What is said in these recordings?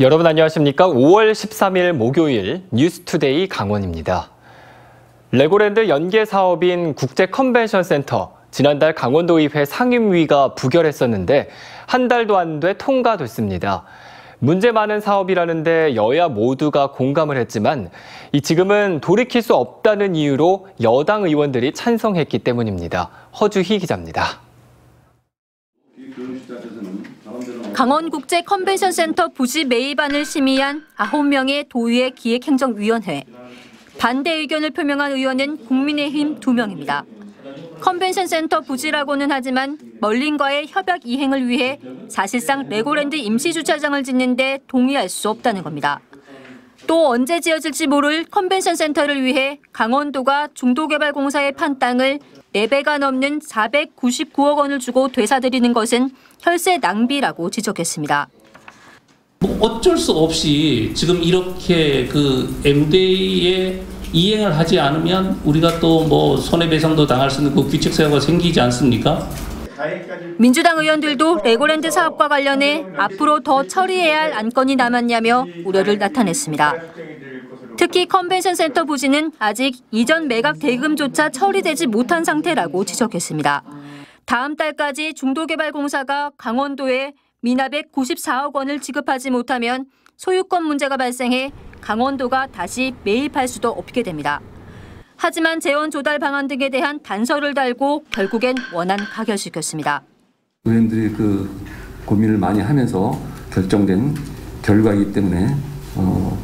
여러분 안녕하십니까? 5월 13일 목요일 뉴스투데이 강원입니다. 레고랜드 연계 사업인 국제 컨벤션 센터 지난달 강원도의회 상임위가 부결했었는데 한 달도 안 돼 통과됐습니다. 문제 많은 사업이라는데 여야 모두가 공감을 했지만 이 지금은 돌이킬 수 없다는 이유로 여당 의원들이 찬성했기 때문입니다. 허주희 기자입니다. 강원국제 컨벤션 센터 부지 매입안을 심의한 9명의 도의회 기획행정위원회. 반대 의견을 표명한 의원은 국민의힘 2명입니다. 컨벤션 센터 부지라고는 하지만 멀린과의 협약 이행을 위해 사실상 레고랜드 임시주차장을 짓는 데 동의할 수 없다는 겁니다. 또 언제 지어질지 모를 컨벤션 센터를 위해 강원도가 중도개발공사에 판 땅을 4배가 넘는 499억 원을 주고 되사들이는 것은 혈세 낭비라고 지적했습니다. 뭐 어쩔 수 없이 지금 이렇게 그 MDA에 이행을 하지 않으면 우리가 또 뭐 손해배상도 당할 수 있는 그 귀책 사유가 생기지 않습니까? 민주당 의원들도 레고랜드 사업과 관련해 앞으로 더 처리해야 할 안건이 남았냐며 우려를 나타냈습니다. 특히 컨벤션 센터 부지는 아직 이전 매각 대금조차 처리되지 못한 상태라고 지적했습니다. 다음 달까지 중도개발공사가 강원도에 미납액 94억 원을 지급하지 못하면 소유권 문제가 발생해 강원도가 다시 매입할 수도 없게 됩니다. 하지만 재원 조달 방안 등에 대한 단서를 달고 결국엔 원안 가결시켰습니다. 의원들이 그 고민을 많이 하면서 결정된 결과이기 때문에 어,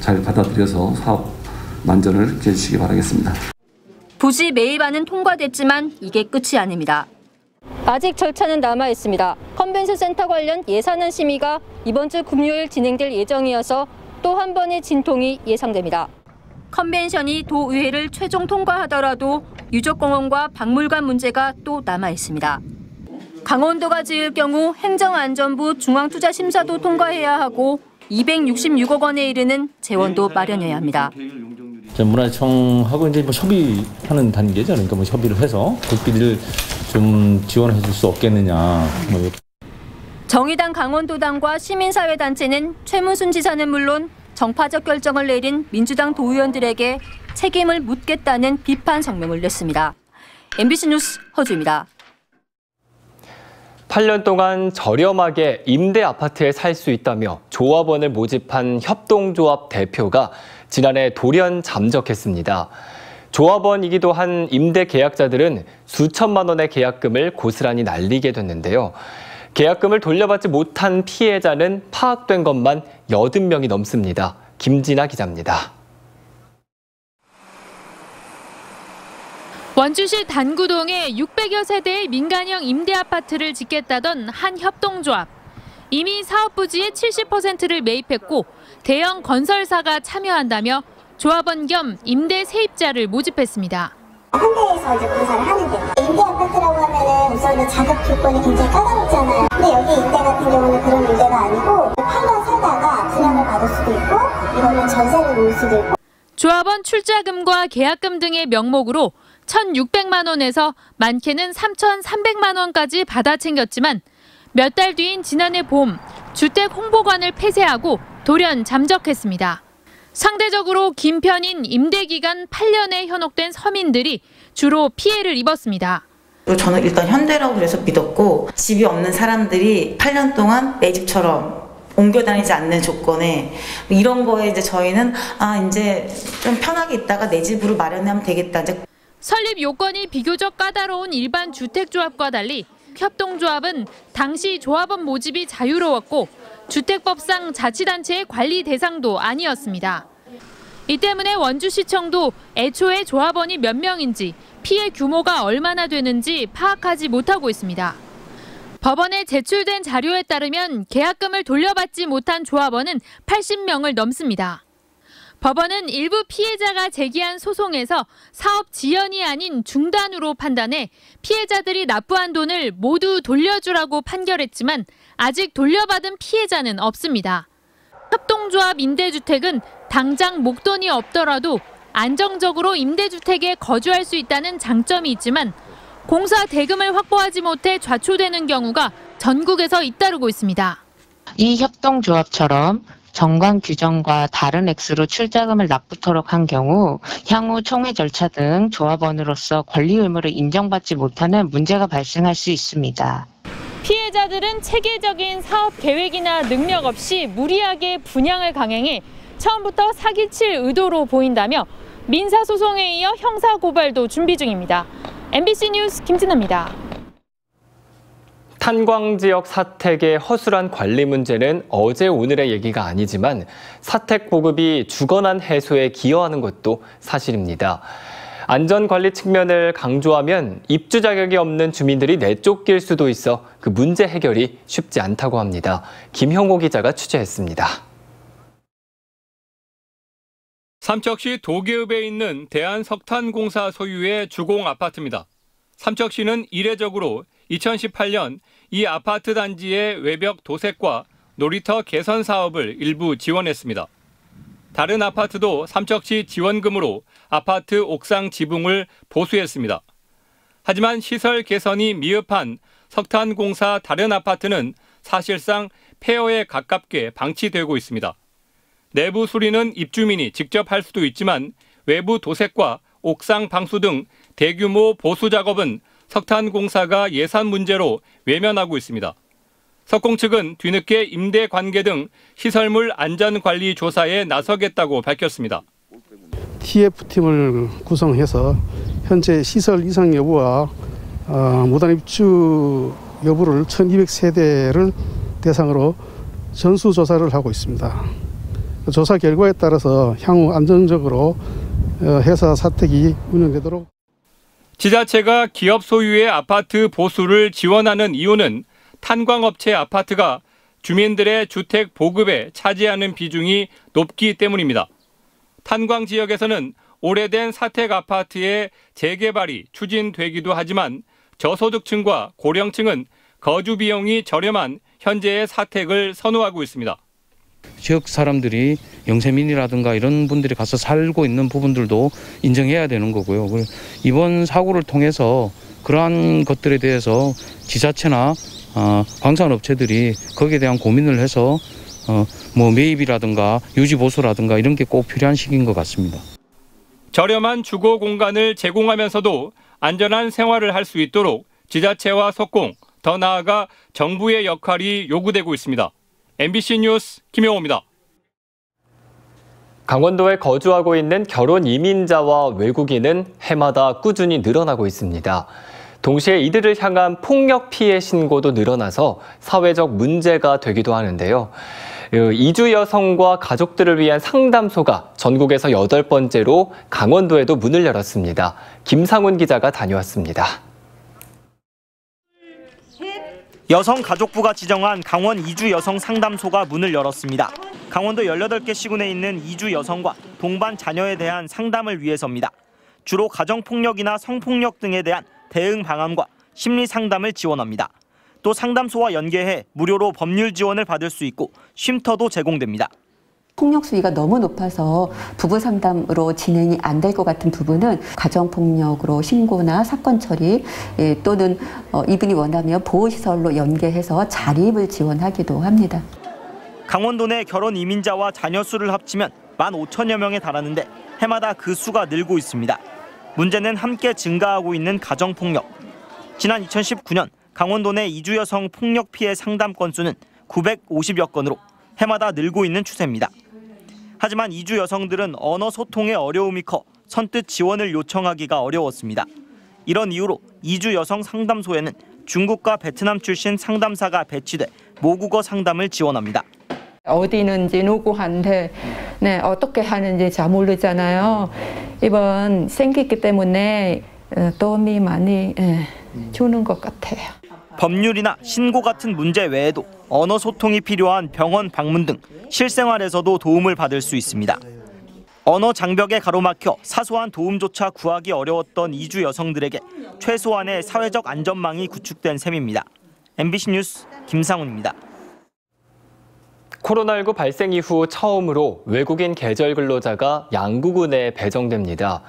잘 받아들여서 사업 만전을 기해주시기 바라겠습니다. 부지 매입안은 통과됐지만 이게 끝이 아닙니다. 아직 절차는 남아 있습니다. 컨벤션 센터 관련 예산안 심의가 이번 주 금요일 진행될 예정이어서 또 한 번의 진통이 예상됩니다. 컨벤션이 도의회를 최종 통과하더라도 유적공원과 박물관 문제가 또 남아 있습니다. 강원도가 지을 경우 행정안전부 중앙투자심사도 통과해야 하고 266억 원에 이르는 재원도 마련해야 합니다. 문화청하고 이제 뭐 협의하는 단계죠. 그러니까 뭐 협의를 해서 국비를 좀 지원해 줄 수 없겠느냐. 뭐. 정의당 강원도당과 시민사회단체는 최문순 지사는 물론 정파적 결정을 내린 민주당 도의원들에게 책임을 묻겠다는 비판 성명을 냈습니다. MBC 뉴스 허주입니다. 8년 동안 저렴하게 임대 아파트에 살 수 있다며 조합원을 모집한 협동조합 대표가 지난해 돌연 잠적했습니다. 조합원이기도 한 임대 계약자들은 수천만 원의 계약금을 고스란히 날리게 됐는데요. 계약금을 돌려받지 못한 피해자는 파악된 것만 80명이 넘습니다. 김진아 기자입니다. 원주시 단구동에 600여 세대의 민간형 임대 아파트를 짓겠다던 한 협동조합. 이미 사업 부지의 70%를 매입했고 대형 건설사가 참여한다며 조합원 겸 임대 세입자를 모집했습니다. 현대에서 이제 공사를 하는데 임대 아파트라고 하면은 우선 자격 조건이 굉장히 까다롭잖아요. 근데 여기 임대 같은 경우는 그런 임대가 아니고 팔만 살다가 분양을 받을 수도 있고 이거는 전세를 놓을 수도 있고. 조합원 출자금과 계약금 등의 명목으로 1,600만 원에서 많게는 3,300만 원까지 받아 챙겼지만 몇 달 뒤인 지난해 봄 주택 홍보관을 폐쇄하고 돌연 잠적했습니다. 상대적으로 긴 편인 임대 기간 8년에 현혹된 서민들이 주로 피해를 입었습니다. 저는 일단 현대라고 그래서 믿었고 집이 없는 사람들이 8년 동안 내 집처럼 옮겨 다니지 않는 조건에 이런 거에 이제 저희는 아 이제 좀 편하게 있다가 내 집으로 마련하면 되겠다. 이제 설립 요건이 비교적 까다로운 일반 주택조합과 달리 협동조합은 당시 조합원 모집이 자유로웠고 주택법상 자치단체의 관리 대상도 아니었습니다. 이 때문에 원주시청도 애초에 조합원이 몇 명인지 피해 규모가 얼마나 되는지 파악하지 못하고 있습니다. 법원에 제출된 자료에 따르면 계약금을 돌려받지 못한 조합원은 80명을 넘습니다. 법원은 일부 피해자가 제기한 소송에서 사업 지연이 아닌 중단으로 판단해 피해자들이 납부한 돈을 모두 돌려주라고 판결했지만 아직 돌려받은 피해자는 없습니다. 협동조합 임대주택은 당장 목돈이 없더라도 안정적으로 임대주택에 거주할 수 있다는 장점이 있지만 공사 대금을 확보하지 못해 좌초되는 경우가 전국에서 잇따르고 있습니다. 이 협동조합처럼 정관 규정과 다른 액수로 출자금을 납부토록 한 경우 향후 총회 절차 등 조합원으로서 권리 의무를 인정받지 못하는 문제가 발생할 수 있습니다. 피해자들은 체계적인 사업 계획이나 능력 없이 무리하게 분양을 강행해 처음부터 사기칠 의도로 보인다며 민사소송에 이어 형사고발도 준비 중입니다. MBC 뉴스 김진아입니다. 탄광 지역 사택의 허술한 관리 문제는 어제 오늘의 얘기가 아니지만 사택 보급이 주거난 해소에 기여하는 것도 사실입니다. 안전관리 측면을 강조하면 입주 자격이 없는 주민들이 내쫓길 수도 있어 그 문제 해결이 쉽지 않다고 합니다. 김형호 기자가 취재했습니다. 삼척시 도계읍에 있는 대한석탄공사 소유의 주공 아파트입니다. 삼척시는 이례적으로 2018년 이 아파트 단지의 외벽 도색과 놀이터 개선 사업을 일부 지원했습니다. 다른 아파트도 삼척시 지원금으로 아파트 옥상 지붕을 보수했습니다. 하지만 시설 개선이 미흡한 석탄공사 다른 아파트는 사실상 폐허에 가깝게 방치되고 있습니다. 내부 수리는 입주민이 직접 할 수도 있지만 외부 도색과 옥상 방수 등 대규모 보수 작업은 석탄 공사가 예산 문제로 외면하고 있습니다. 석공 측은 뒤늦게 임대 관계 등 시설물 안전 관리 조사에 나서겠다고 밝혔습니다. TF팀을 구성해서 현재 시설 이상 여부와 어, 무단 입주 여부를 1200세대를 대상으로 전수 조사를 하고 있습니다. 조사 결과에 따라서 향후 안정적으로 어, 회사 사택이 운영되도록 지자체가 기업 소유의 아파트 보수를 지원하는 이유는 탄광업체 아파트가 주민들의 주택 보급에 차지하는 비중이 높기 때문입니다. 탄광 지역에서는 오래된 사택 아파트의 재개발이 추진되기도 하지만 저소득층과 고령층은 거주 비용이 저렴한 현재의 사택을 선호하고 있습니다. 지역 사람들이 영세민이라든가 이런 분들이 가서 살고 있는 부분들도 인정해야 되는 거고요. 이번 사고를 통해서 그러한 것들에 대해서 지자체나 어, 광산업체들이 거기에 대한 고민을 해서 어, 뭐 매입이라든가 유지 보수라든가 이런 게 꼭 필요한 시기인 것 같습니다. 저렴한 주거 공간을 제공하면서도 안전한 생활을 할 수 있도록 지자체와 석공, 더 나아가 정부의 역할이 요구되고 있습니다. MBC 뉴스 김영호입니다. 강원도에 거주하고 있는 결혼 이민자와 외국인은 해마다 꾸준히 늘어나고 있습니다. 동시에 이들을 향한 폭력 피해 신고도 늘어나서 사회적 문제가 되기도 하는데요. 이주 여성과 가족들을 위한 상담소가 전국에서 여덟 번째로 강원도에도 문을 열었습니다. 김상훈 기자가 다녀왔습니다. 여성가족부가 지정한 강원 이주 여성 상담소가 문을 열었습니다. 강원도 18개 시군에 있는 이주 여성과 동반 자녀에 대한 상담을 위해서입니다. 주로 가정폭력이나 성폭력 등에 대한 대응 방안과 심리 상담을 지원합니다. 또 상담소와 연계해 무료로 법률 지원을 받을 수 있고 쉼터도 제공됩니다. 폭력 수위가 너무 높아서 부부 상담으로 진행이 안 될 것 같은 부분은 가정 폭력으로 신고나 사건 처리 예, 또는 어, 이분이 원하면 보호시설로 연계해서 자립을 지원하기도 합니다. 강원도 내 결혼 이민자와 자녀 수를 합치면 15,000여 명에 달하는데 해마다 그 수가 늘고 있습니다. 문제는 함께 증가하고 있는 가정 폭력. 지난 2019년 강원도 내 이주 여성 폭력 피해 상담 건수는 950여 건으로 해마다 늘고 있는 추세입니다. 하지만 이주 여성들은 언어 소통에 어려움이 커 선뜻 지원을 요청하기가 어려웠습니다. 이런 이유로 이주 여성 상담소에는 중국과 베트남 출신 상담사가 배치돼 모국어 상담을 지원합니다. 어디는지 누구한테 네, 어떻게 하는지 잘 모르잖아요. 이번 생기기 때문에 어, 도움이 많이 예, 주는 것 같아요. 법률이나 신고 같은 문제 외에도 언어 소통이 필요한 병원 방문 등 실생활에서도 도움을 받을 수 있습니다. 언어 장벽에 가로막혀 사소한 도움조차 구하기 어려웠던 이주 여성들에게 최소한의 사회적 안전망이 구축된 셈입니다. MBC 뉴스 김상훈입니다. 코로나19 발생 이후 처음으로 외국인 계절 근로자가 양구군에 배정됩니다.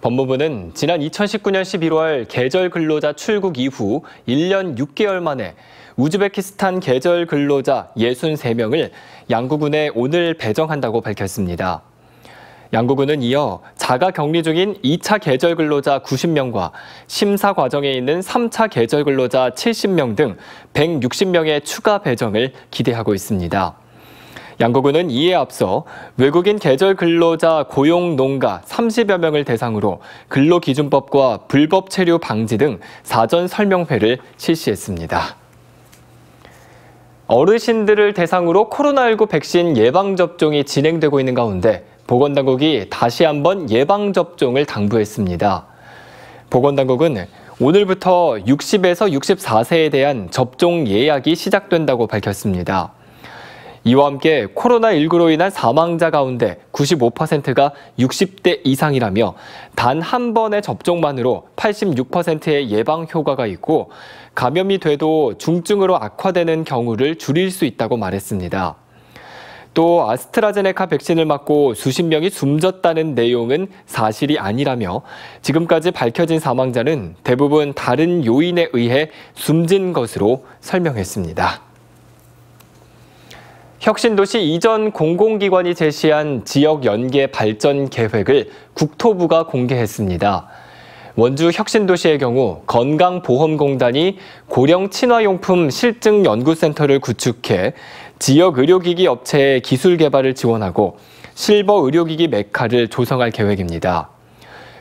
법무부는 지난 2019년 11월 계절 근로자 출국 이후 1년 6개월 만에 우즈베키스탄 계절 근로자 63명을 양구군에 오늘 배정한다고 밝혔습니다. 양구군은 이어 자가 격리 중인 2차 계절 근로자 90명과 심사 과정에 있는 3차 계절 근로자 70명 등 160명의 추가 배정을 기대하고 있습니다. 양구군은 이에 앞서 외국인 계절 근로자 고용 농가 30여 명을 대상으로 근로기준법과 불법 체류 방지 등 사전 설명회를 실시했습니다. 어르신들을 대상으로 코로나19 백신 예방접종이 진행되고 있는 가운데 보건당국이 다시 한번 예방접종을 당부했습니다. 보건당국은 오늘부터 60에서 64세에 대한 접종 예약이 시작된다고 밝혔습니다. 이와 함께 코로나19로 인한 사망자 가운데 95%가 60대 이상이라며 단 한 번의 접종만으로 86%의 예방 효과가 있고 감염이 돼도 중증으로 악화되는 경우를 줄일 수 있다고 말했습니다. 또 아스트라제네카 백신을 맞고 수십 명이 숨졌다는 내용은 사실이 아니라며 지금까지 밝혀진 사망자는 대부분 다른 요인에 의해 숨진 것으로 설명했습니다. 혁신도시 이전 공공기관이 제시한 지역 연계 발전 계획을 국토부가 공개했습니다. 원주 혁신도시의 경우 건강보험공단이 고령 친화용품 실증연구센터를 구축해 지역 의료기기 업체의 기술 개발을 지원하고 실버 의료기기 메카를 조성할 계획입니다.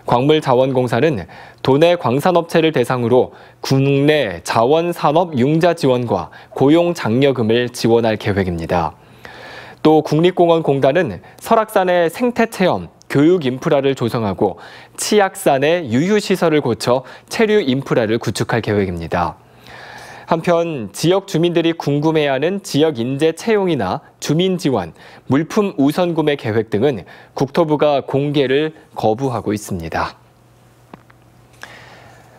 광물자원공사는 도내 광산업체를 대상으로 국내 자원산업 융자 지원과 고용 장려금을 지원할 계획입니다. 또 국립공원공단은 설악산의 생태체험, 교육 인프라를 조성하고 치악산의 유휴시설을 고쳐 체류 인프라를 구축할 계획입니다. 한편 지역 주민들이 궁금해하는 지역 인재 채용이나 주민 지원, 물품 우선 구매 계획 등은 국토부가 공개를 거부하고 있습니다.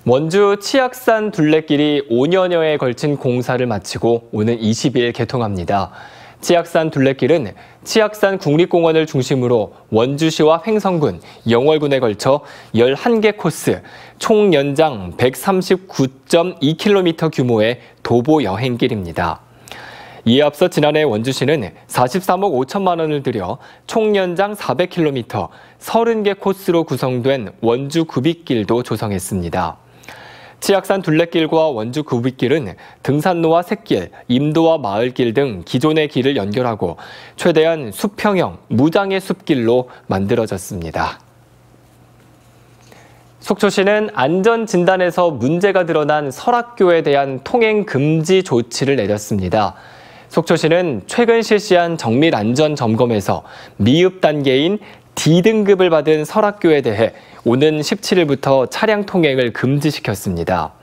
원주 치악산 둘레길이 5년여에 걸친 공사를 마치고 오는 20일 개통합니다. 치악산 둘레길은 치악산 국립공원을 중심으로 원주시와 횡성군, 영월군에 걸쳐 11개 코스, 총 연장 139.2km 규모의 도보 여행길입니다. 이에 앞서 지난해 원주시는 43억 5천만 원을 들여 총 연장 400km, 30개 코스로 구성된 원주 구빗길도 조성했습니다. 치악산 둘레길과 원주 구빗길은 등산로와 샛길, 임도와 마을길 등 기존의 길을 연결하고 최대한 수평형, 무장의 숲길로 만들어졌습니다. 속초시는 안전진단에서 문제가 드러난 설악교에 대한 통행 금지 조치를 내렸습니다. 속초시는 최근 실시한 정밀 안전 점검에서 미흡 단계인 D등급을 받은 설악교에 대해 오는 17일부터 차량 통행을 금지시켰습니다.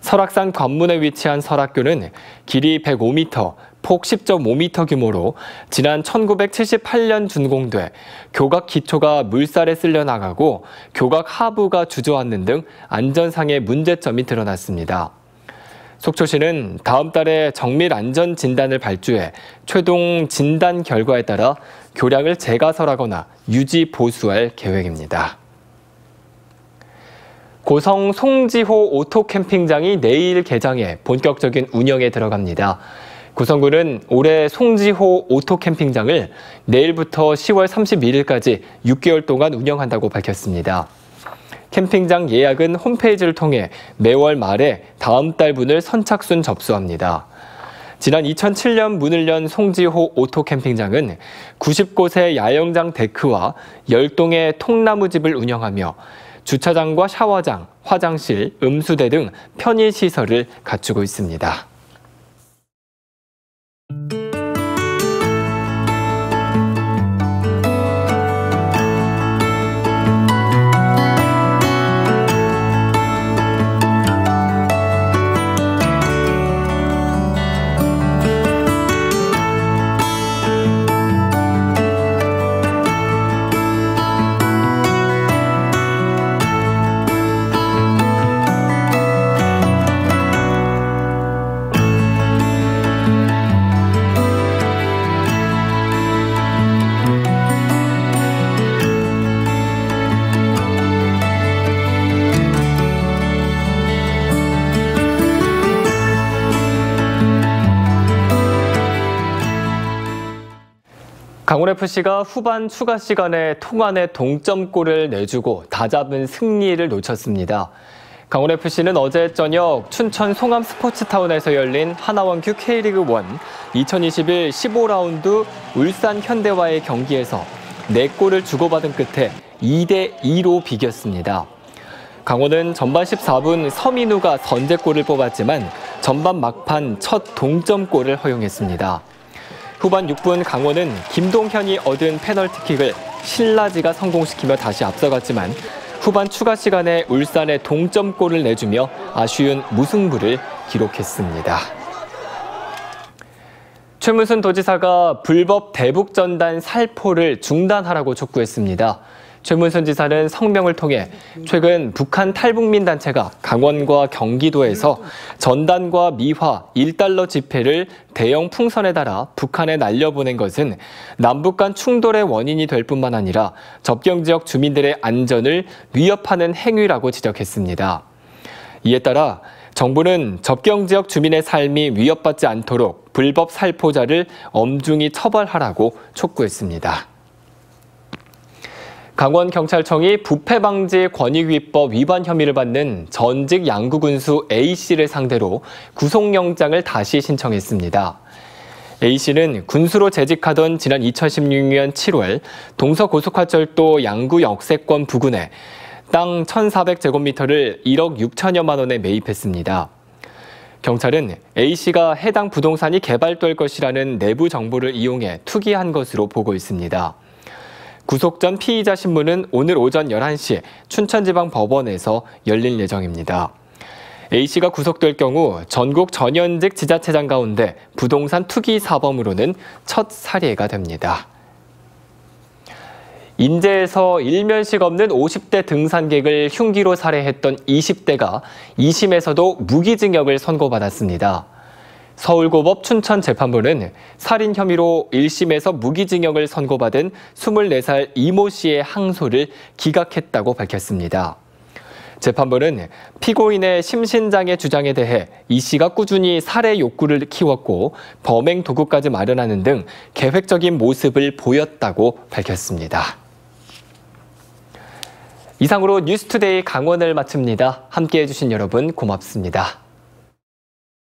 설악산 관문에 위치한 설악교는 길이 105m, 폭 10.5m 규모로 지난 1978년 준공돼 교각 기초가 물살에 쓸려 나가고 교각 하부가 주저앉는 등 안전상의 문제점이 드러났습니다. 속초시는 다음 달에 정밀 안전 진단을 발주해 최종 진단 결과에 따라 교량을 재가설하거나 유지 보수할 계획입니다. 고성 송지호 오토 캠핑장이 내일 개장해 본격적인 운영에 들어갑니다. 고성군은 올해 송지호 오토 캠핑장을 내일부터 10월 31일까지 6개월 동안 운영한다고 밝혔습니다. 캠핑장 예약은 홈페이지를 통해 매월 말에 다음 달 분을 선착순 접수합니다. 지난 2007년 문을 연 송지호 오토 캠핑장은 90곳의 야영장 데크와 10동의 통나무집을 운영하며 주차장과 샤워장, 화장실, 음수대 등 편의시설을 갖추고 있습니다. 강원FC가 후반 추가 시간에 통안에 동점골을 내주고 다잡은 승리를 놓쳤습니다. 강원FC는 어제 저녁 춘천 송암 스포츠타운에서 열린 하나원큐 K리그 1 2021 15라운드 울산 현대와의 경기에서 4골을 주고받은 끝에 2대 2로 비겼습니다. 강원은 전반 14분 서민우가 선제골을 뽑았지만 전반 막판 첫 동점골을 허용했습니다. 후반 6분 강원은 김동현이 얻은 페널티킥을 신라지가 성공시키며 다시 앞서갔지만 후반 추가 시간에 울산에 동점골을 내주며 아쉬운 무승부를 기록했습니다. 최문순 도지사가 불법 대북 전단 살포를 중단하라고 촉구했습니다. 최문순 지사는 성명을 통해 최근 북한 탈북민 단체가 강원과 경기도에서 전단과 미화 1달러 지폐를 대형 풍선에 달아 북한에 날려보낸 것은 남북 간 충돌의 원인이 될 뿐만 아니라 접경 지역 주민들의 안전을 위협하는 행위라고 지적했습니다. 이에 따라 정부는 접경 지역 주민의 삶이 위협받지 않도록 불법 살포자를 엄중히 처벌하라고 촉구했습니다. 강원경찰청이 부패방지 권익위법 위반 혐의를 받는 전직 양구군수 A씨를 상대로 구속영장을 다시 신청했습니다. A씨는 군수로 재직하던 지난 2016년 7월 동서고속화철도 양구 역세권 부근에 땅 1,400제곱미터를 1억 6천여만 원에 매입했습니다. 경찰은 A씨가 해당 부동산이 개발될 것이라는 내부 정보를 이용해 투기한 것으로 보고 있습니다. 구속 전 피의자 신문은 오늘 오전 11시 춘천지방법원에서 열릴 예정입니다. A씨가 구속될 경우 전국 전현직 지자체장 가운데 부동산 투기 사범으로는 첫 사례가 됩니다. 인제에서 일면식 없는 50대 등산객을 흉기로 살해했던 20대가 2심에서도 무기징역을 선고받았습니다. 서울고법 춘천재판부는 살인 혐의로 1심에서 무기징역을 선고받은 24살 이모 씨의 항소를 기각했다고 밝혔습니다. 재판부는 피고인의 심신장애 주장에 대해 이 씨가 꾸준히 살해 욕구를 키웠고 범행 도구까지 마련하는 등 계획적인 모습을 보였다고 밝혔습니다. 이상으로 뉴스투데이 강원을 마칩니다. 함께해 주신 여러분 고맙습니다.